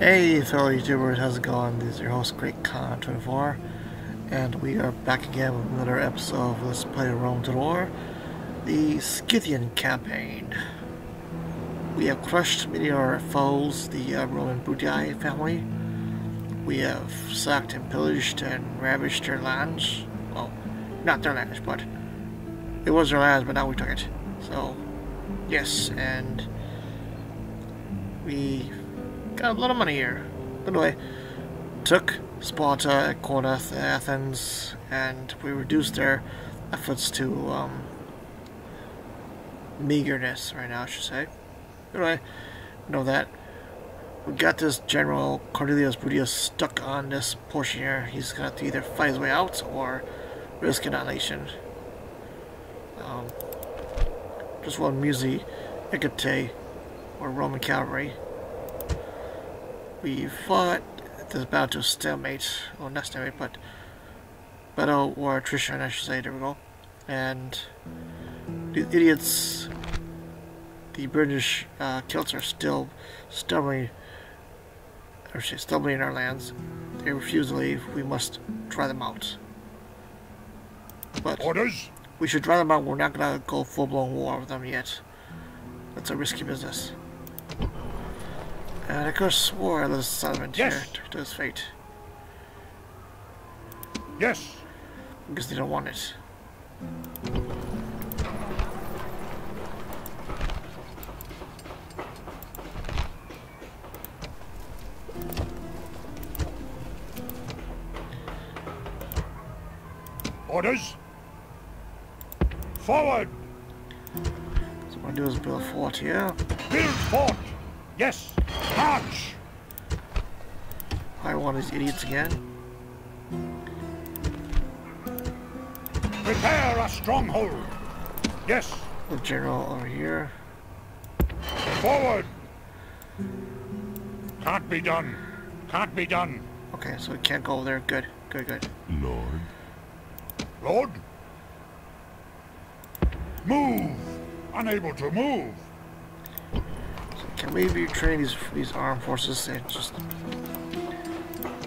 Hey fellow YouTubers, how's it going? This is your host Great Khan 24 and we are back again with another episode of Let's Play Rome Total War, the Scythian campaign. We have crushed many of our foes, the uh, Roman Brutii family. We have sacked and pillaged and ravaged their lands. Well, not their lands, but it was their lands, but now we took it. So, yes, and we got a lot of money here. But Anyway, took Sparta, Corinth, Athens, and we reduced their efforts to um, meagerness right now, I should say. Anyway, know that we got this General Cornelius Brutus stuck on this portion here. He's gonna have to either fight his way out or risk annihilation. Um, just one Musi, Icate, or Roman cavalry. We fought this battle to stalemate, well not stalemate, but battle or attrition I should say, there we go. And the idiots, the British uh, Celts are still stubbornly, or say stubbornly in our lands. They refuse to leave, we must try them out. But Orders? we should try them out, we're not gonna go full-blown war with them yet. That's a risky business. And I could have swore this settlement Yes. here to his fate. Yes. Because they don't want it. Orders? Forward! So what I'm do is build a fort here. Build fort! Yes! March! I want these idiots again. Prepare a stronghold! Yes! The general over here. Forward! Can't be done. Can't be done. Okay, so we can't go over there. Good, good, good. Lord. Lord? Move! Unable to move. Can we retrain these these armed forces and just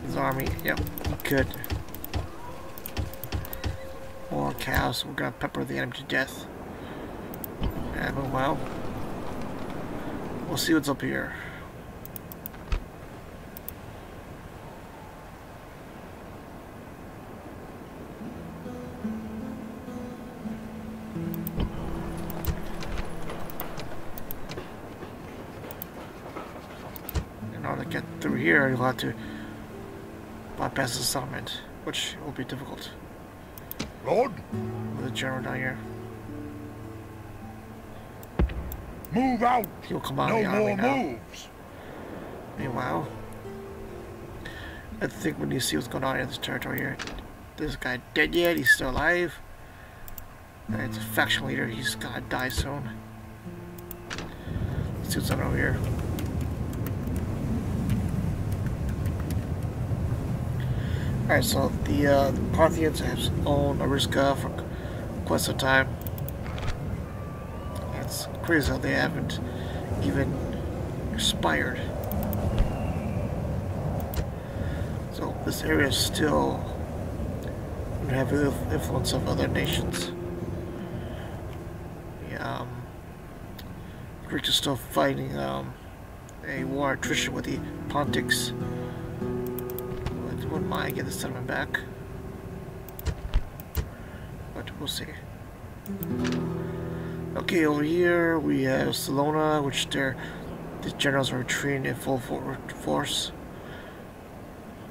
his army? Yep, we could. More cows. We're gonna pepper the enemy to death. And well, we'll see what's up here. Here, you'll have to bypass the settlement, which will be difficult Lord? with the general down here. Move out! He'll come out No of the army more now. moves! Meanwhile, I think we need to see what's going on in this territory here. This guy dead yet? He's still alive. And it's a faction leader. He's gonna die soon. Let's see what's on over here. Alright, so the, uh, the Parthians have owned Arsakia for quite some time. It's crazy how they haven't even expired. So this area is still under heavy influence of other nations. The um, Greeks are still fighting um, a war attrition with the Pontics. Mind getting the settlement back. But we'll see. Okay, over here we have Salona, which they're the generals are retreating in full force.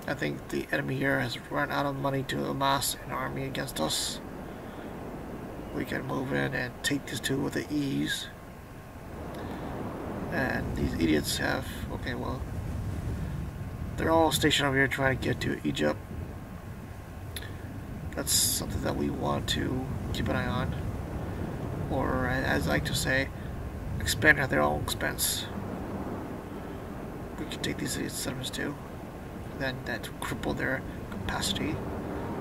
I think the enemy here has run out of money to amass an army against us. We can move in and take these two with the ease. And these idiots have, okay, well, they're all stationed over here trying to get to Egypt. That's something that we want to keep an eye on. Or, as I like to say, expand at their own expense. We can take these settlements too then that cripple their capacity,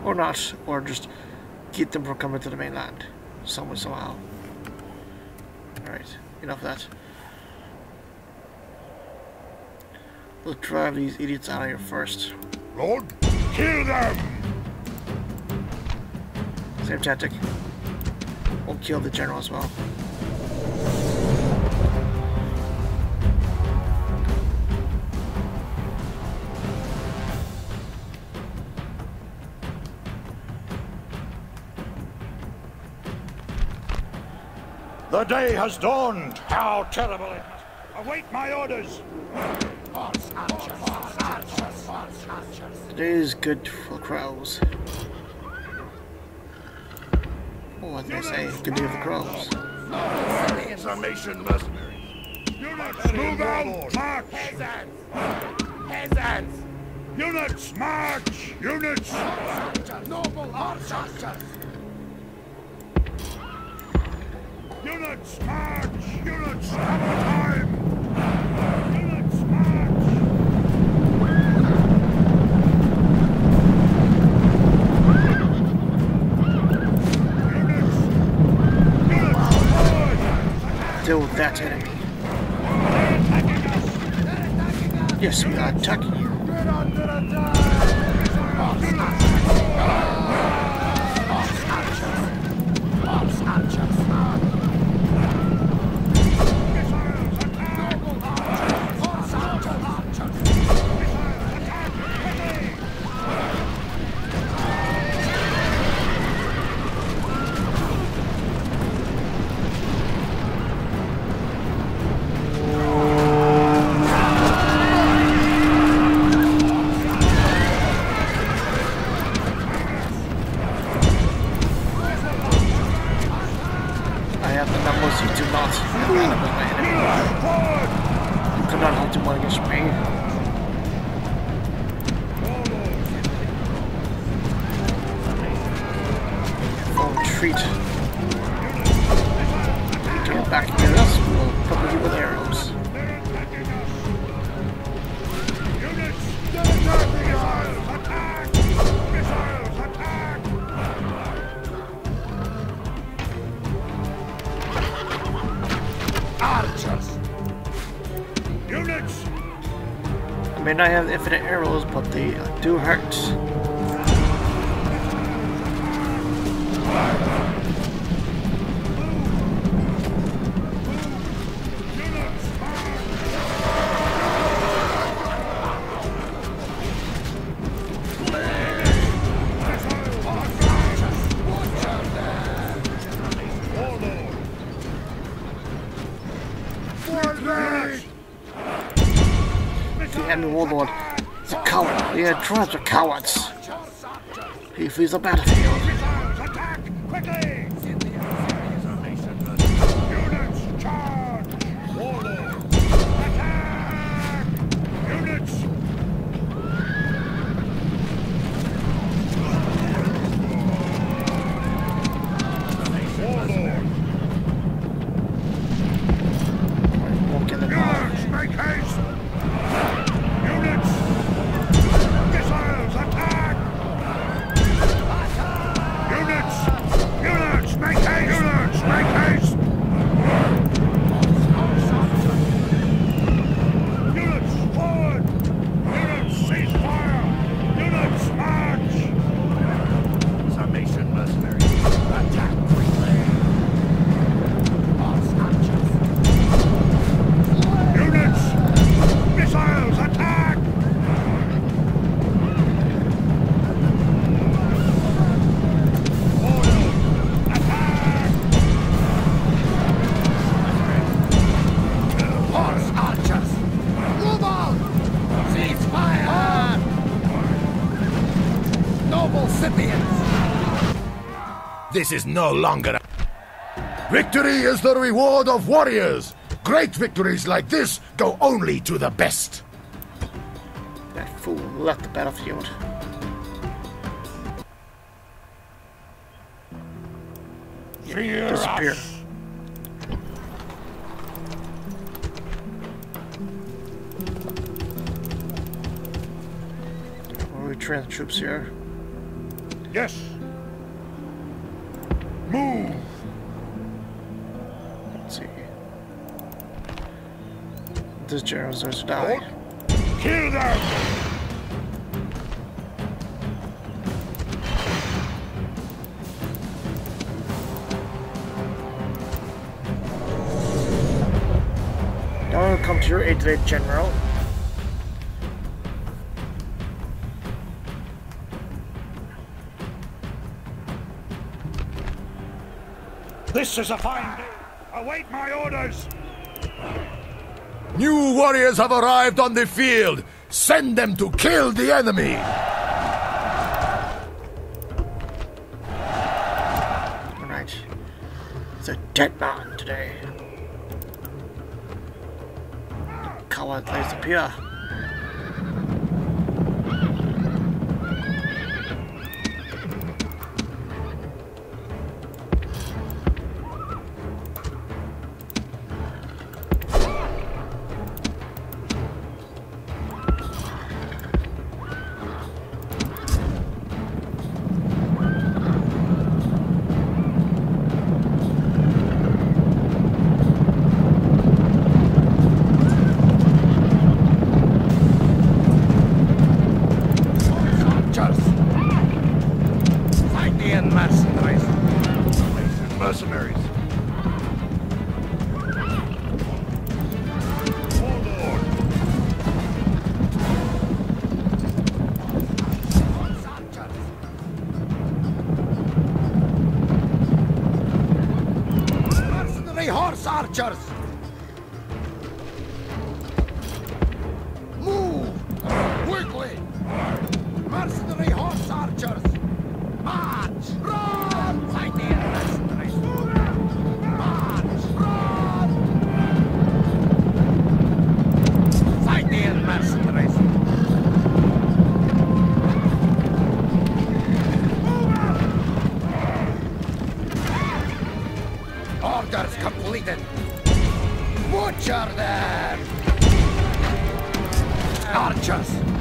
or not, or just keep them from coming to the mainland, some way, somehow. Alright, enough of that. We'll drive these idiots out of here first. Lord, kill them! Same tactic. We'll kill the general as well. The day has dawned. How terrible it Await my orders. Today is good for crows. Oh, what did they say? Good day for crows. Sarmatian mercenaries. Units, move out! March! Peasants! Units, march! Units! Noble archers! Units, march! Units, double time! Units, march! Units! Units, forward! Deal with that enemy. Yes, we are attacking you. Not have infinite arrows, but they do hurt. Warlord is a coward. The tribes are cowards. He flees the battlefield. This is no longer a... Victory is the reward of warriors! Great victories like this go only to the best! That fool left the battlefield. Fear Disappear. us! We'll retrain the troops here. Yes! Move! Let's see. This general deserves to die. Kill them! I'll come to your aid today, General. This is a fine day. Await my orders. New warriors have arrived on the field. Send them to kill the enemy. Alright. It's a dead man today. Coward lays appear. Orders completed! Butcher them! Archers!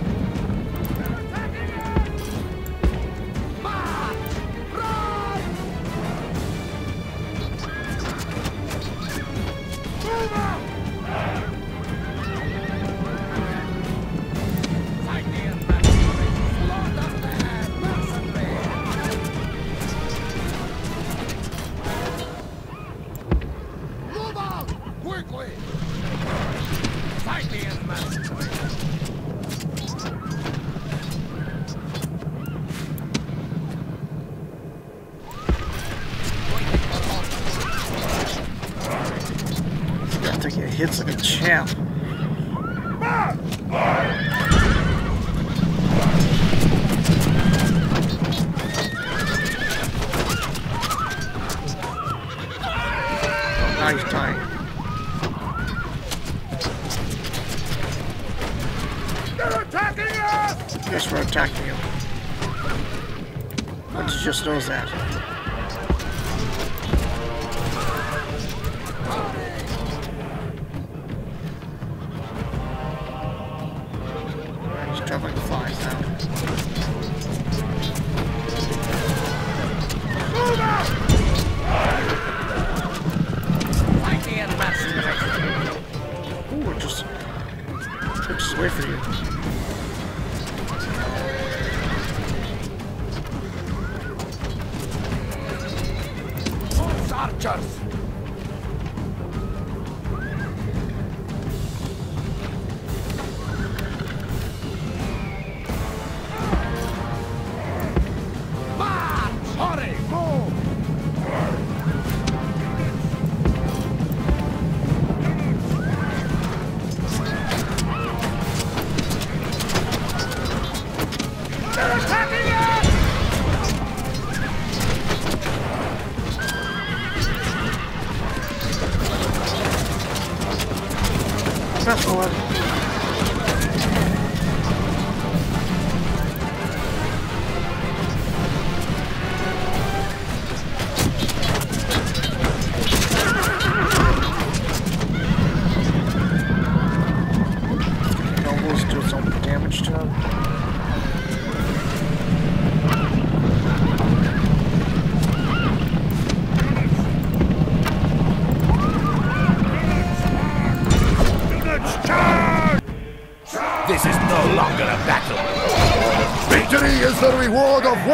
Wait for you.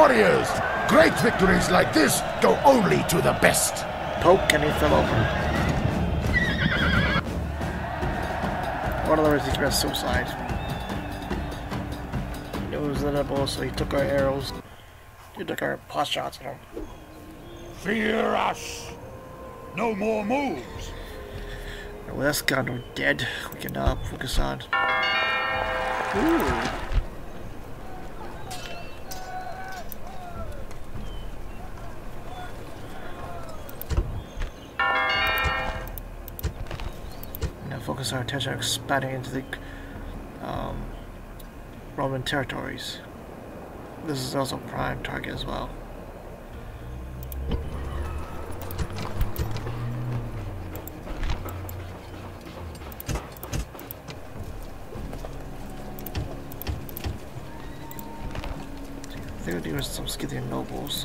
Warriors. Great victories like this go only to the best. Poke and he fell over. One of the words he committed suicide. It was inevitable, so he took our arrows. He took our pot shots at him. Fear us. No more moves. And with that gun dead, we can now focus on. Ooh. Our attention on expanding into the um, Roman territories. This is also a prime target as well. I think there some Scythian nobles.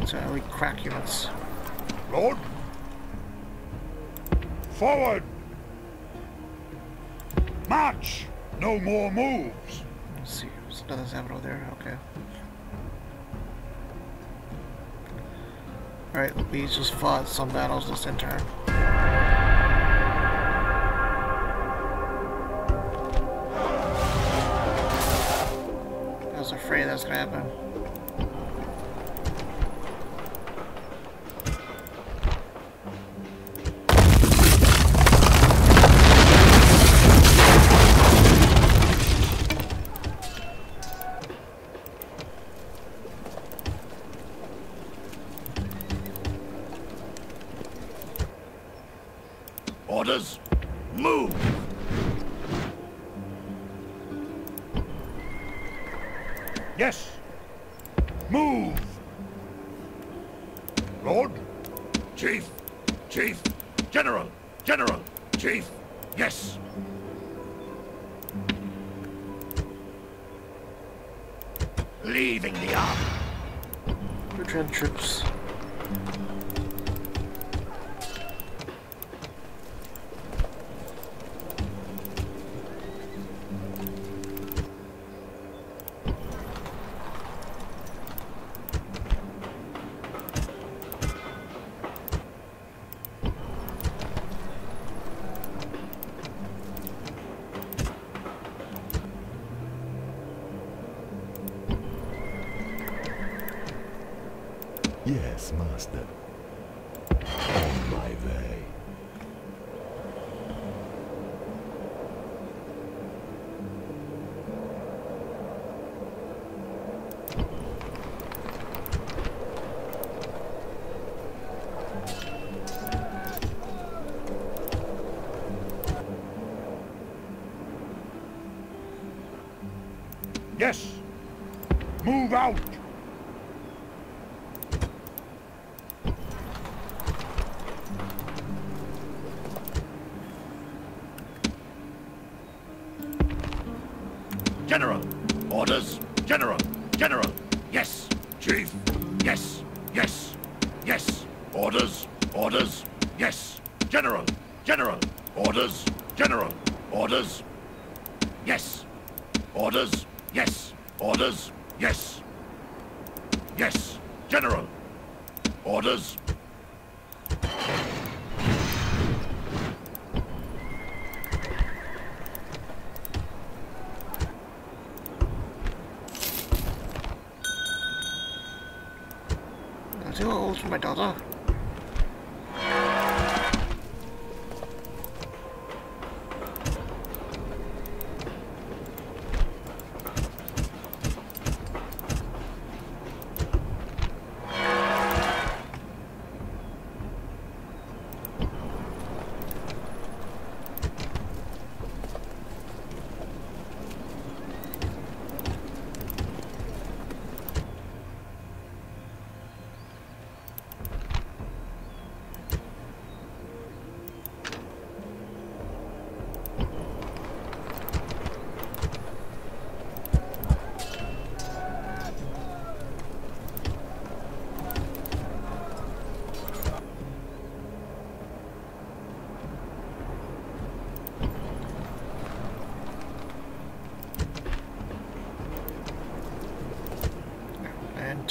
Uh, crack units. Lord. Forward. March. No more moves. Let's see, there's nothing's happening over there. Okay. Alright, we just fought some battles this in turn. I was afraid that's gonna happen. Yes. Move out.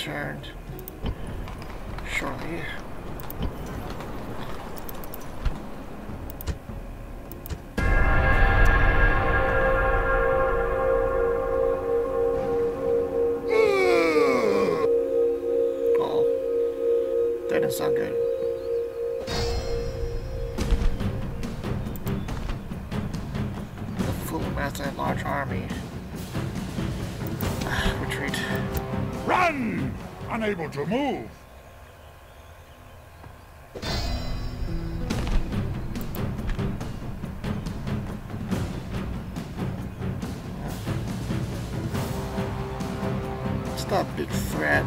Return to move. A big threat.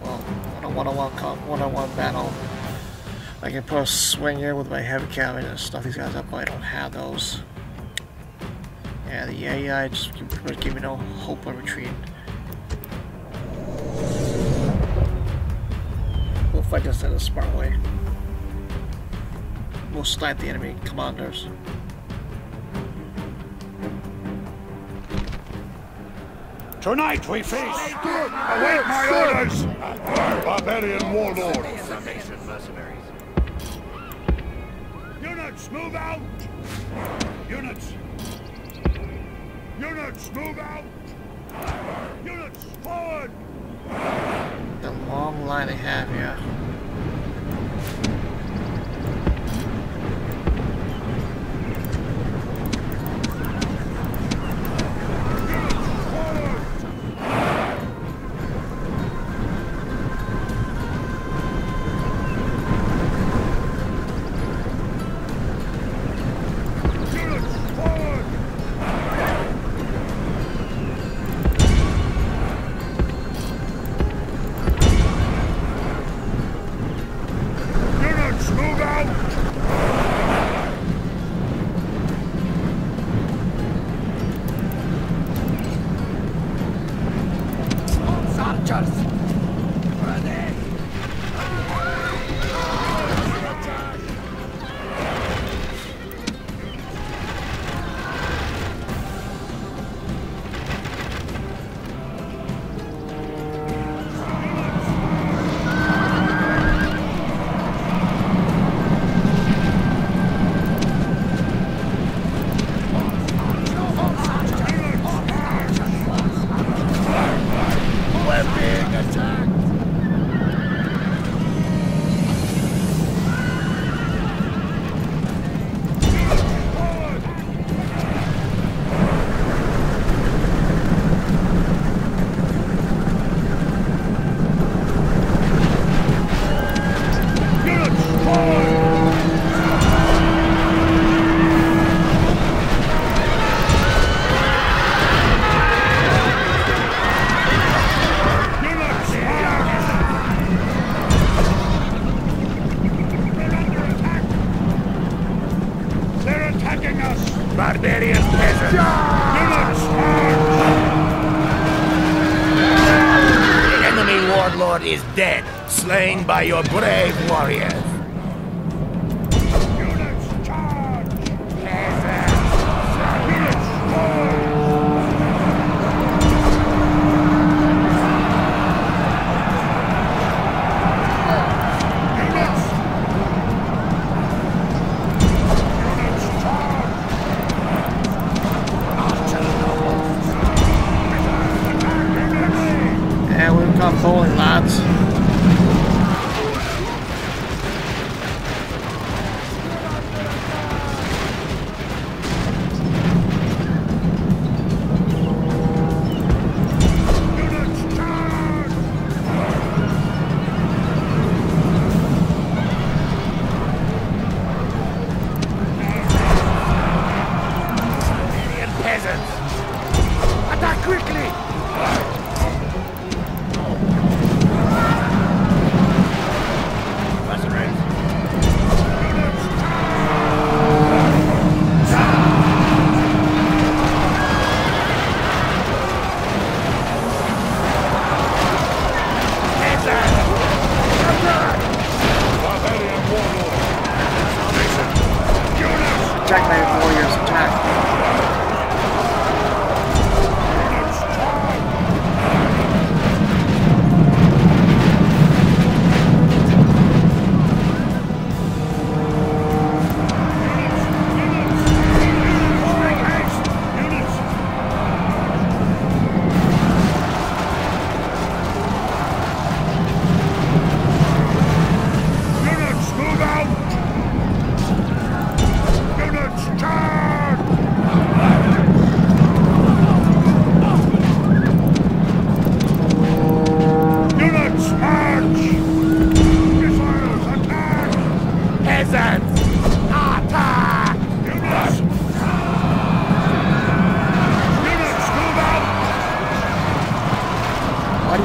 Well, on a one-on-one comp, one-on-one battle, I can put a swing swinger with my heavy cabinet and stuff these guys up, but I don't have those. Yeah, the AI just give me no hope of retreat. This in a smart way. We'll snipe the enemy commanders. Tonight we face! Await my orders. Barbarian warlord. Units, move out. Units. Units, move out. Units, forward. The long line they have here. By your brave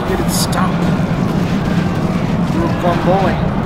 did it stop? We're.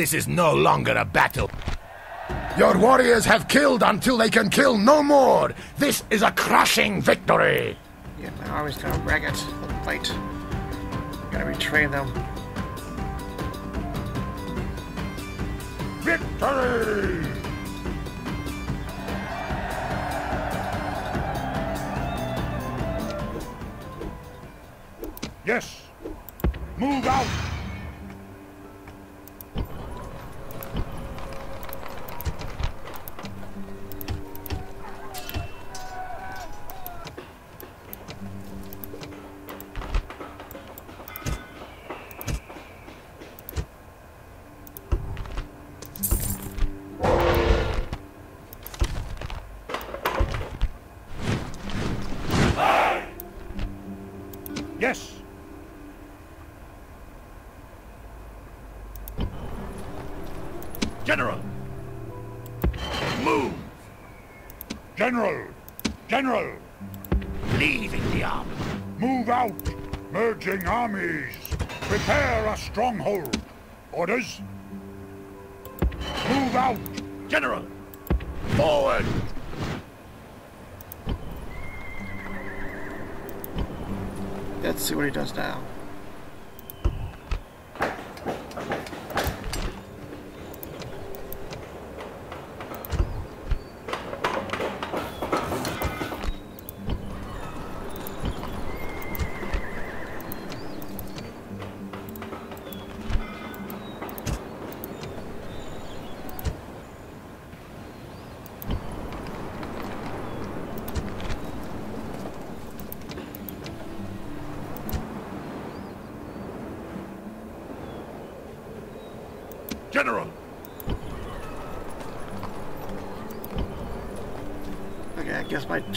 This is no longer a battle. Your warriors have killed until they can kill no more. This is a crushing victory. Yeah, my army's gonna wreck it. Fight. Gotta retrain them. Victory! Yes! Move out! Orders? Move out! General! Forward! Let's see what he does now.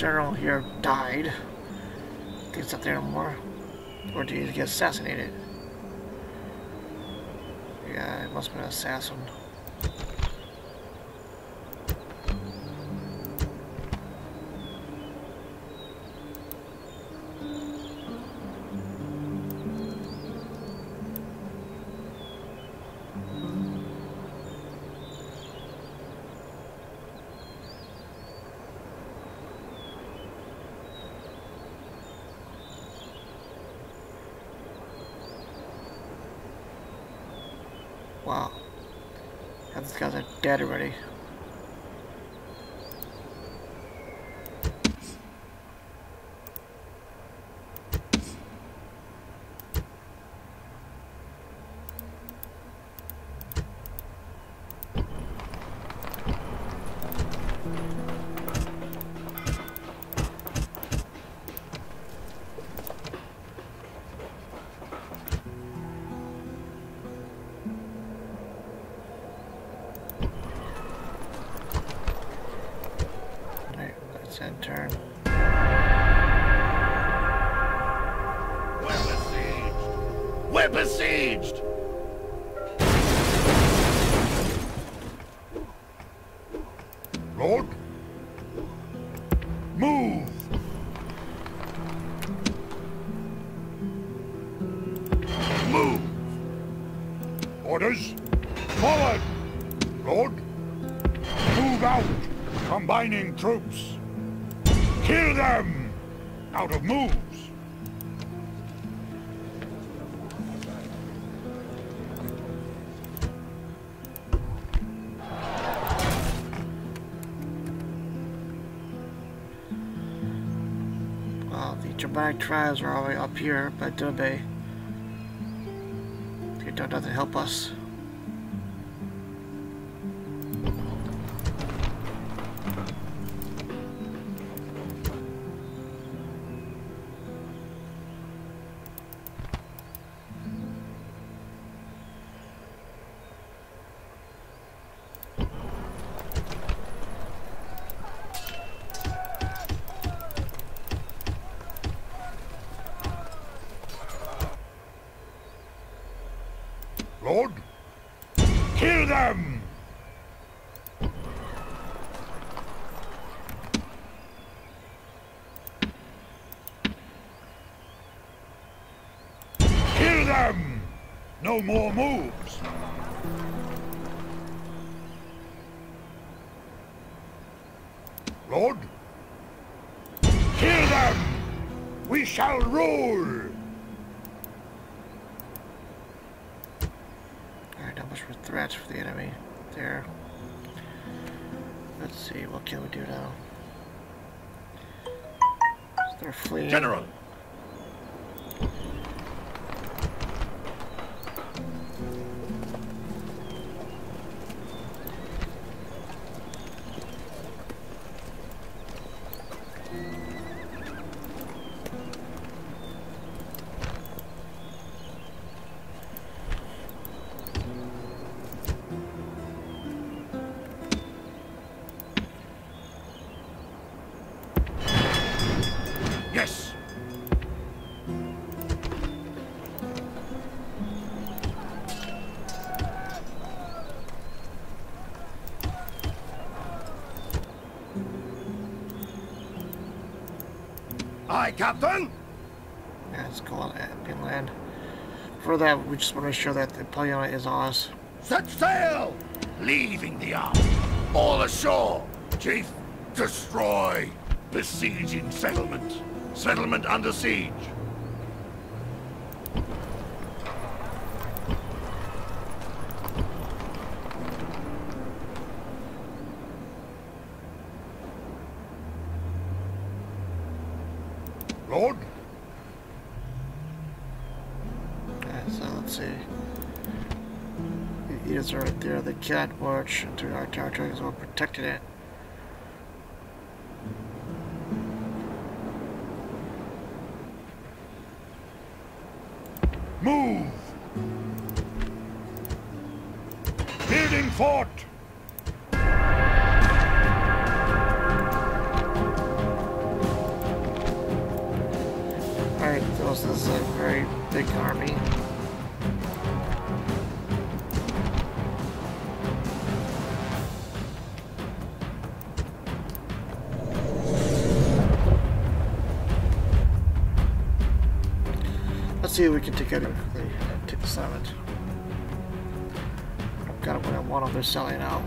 General here died. He's not there anymore. Or did he get assassinated? Yeah, it must have been an assassin. These Troops! Kill them! Out of moves! Wow, the Germanic tribes are all the way up here by uh, Dube. Them! Kill them! No more moves! Aye, Captain! Yeah, let's go on inland. For that, we just want to make sure that the Peliona is Oz. Set sail! Leaving the arm. All ashore. Chief, destroy. Besieging settlement. Settlement under siege. Cannot march into our territory because we're protecting it. Let's see if we can take it quickly and take the summit. Got it when I want them, they're selling out.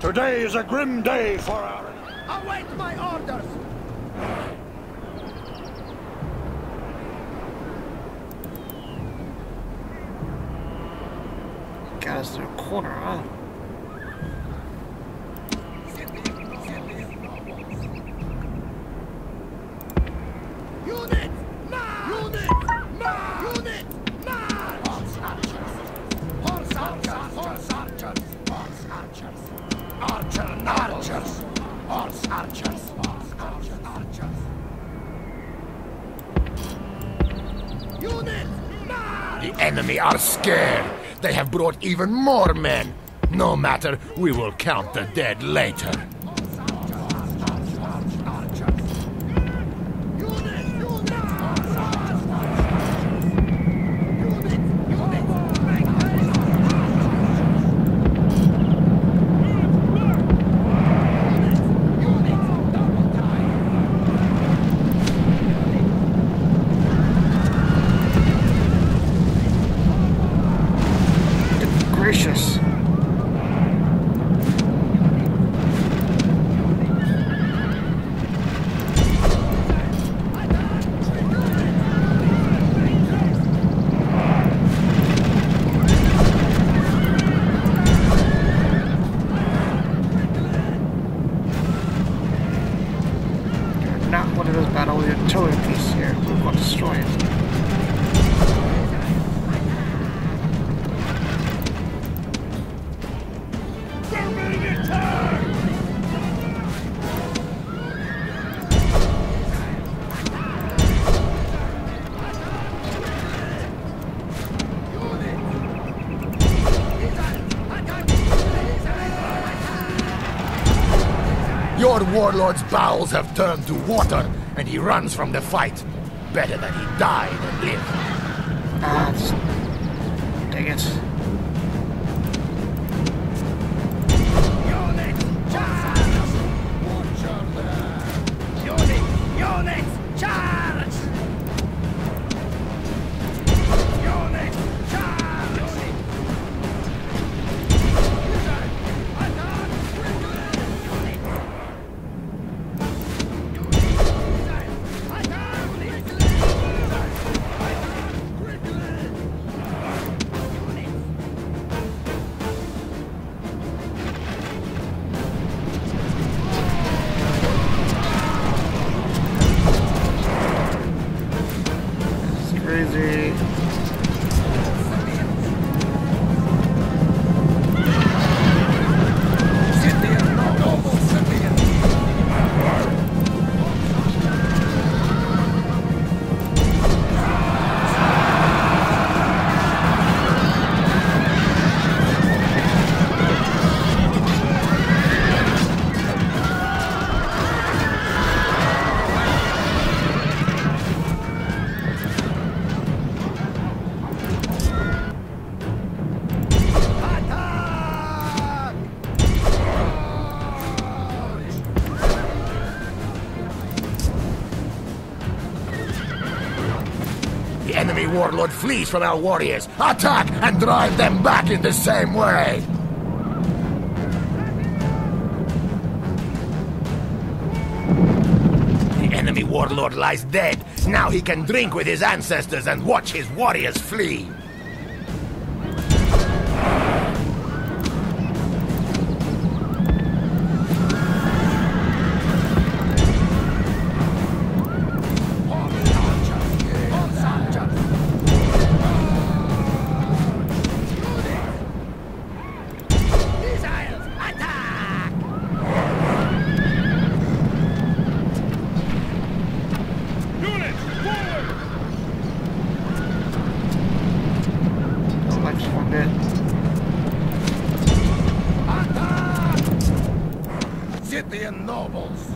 Today is a grim day for our... Await my orders! Got us in a corner, huh? Enemy are scared. They have brought even more men. No matter, we will count the dead later. Your warlord's bowels have turned to water, and he runs from the fight. Better that he died than lived. Ah. Dang it. Crazy. Flees from our warriors. Attack and drive them back in the same way. The enemy warlord lies dead. Now he can drink with his ancestors and watch his warriors flee. nobles.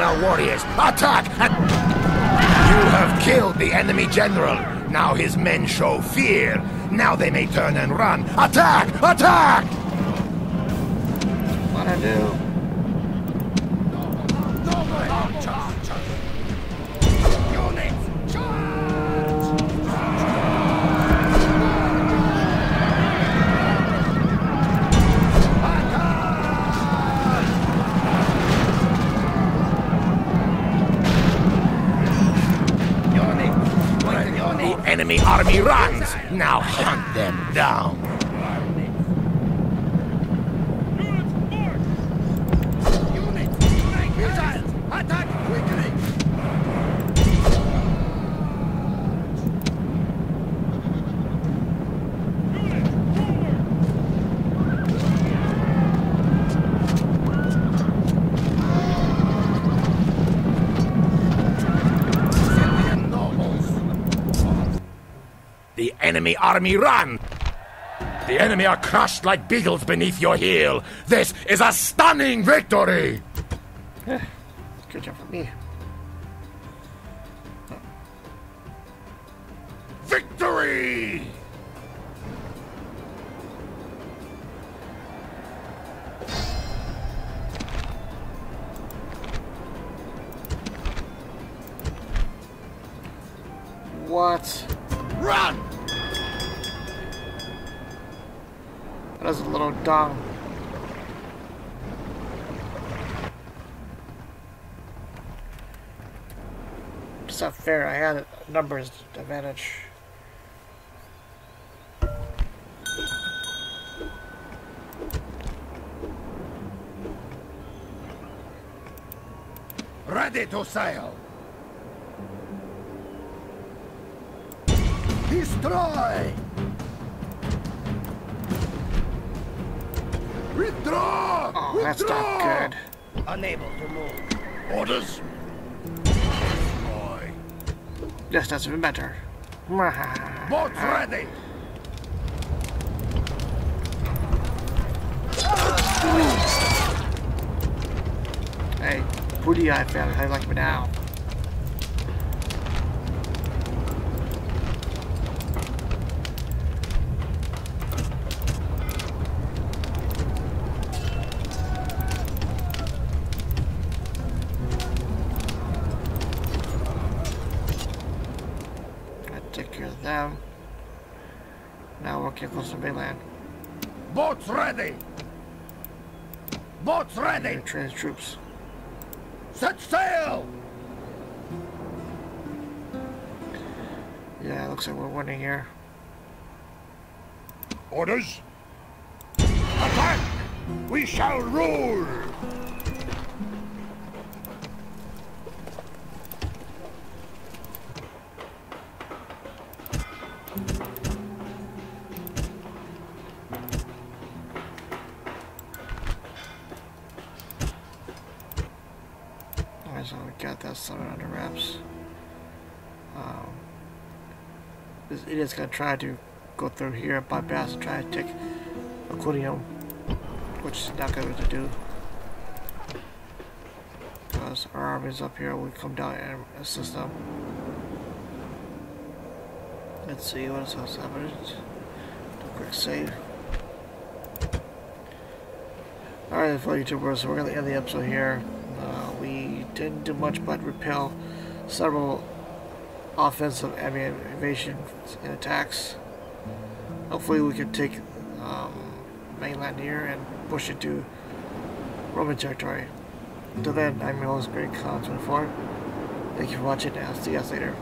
Our warriors. Attack! You have killed the enemy general. Now his men show fear. Now they may turn and run. Attack! Attack! What I do? Down. Enemy army run. The enemy are crushed like beagles beneath your heel. This is a stunning victory. Good job for me. Victory! What? Run! Is a little dumb. It's not fair. I had a numbers advantage. Ready to sail! destroy! Withdraw! Oh, that's not good. Unable to move. Orders? Destroy. Yes, that's even better. Boats ready! Hey, Booty Eye fan, how you like me now? I take care of them. Now we're getting close to mainland. Boats ready! Boats ready! Train the troops. Set sail! Yeah, looks like we're winning here. Orders? Attack! We shall rule! Try to go through here, bypass, try to take Aquilium, which is not going to do. Because our army's up here, we come down and assist them. Let's see what else happened. Do a quick save. Alright, for YouTubers, so we're going to end the episode here. Uh, we didn't do much but repel several offensive enemy invasion and attacks. Hopefully we can take um, mainland here and push it to Roman territory. Until then, I'm your host, Great Khan 24. Thank you for watching and I'll see you guys later.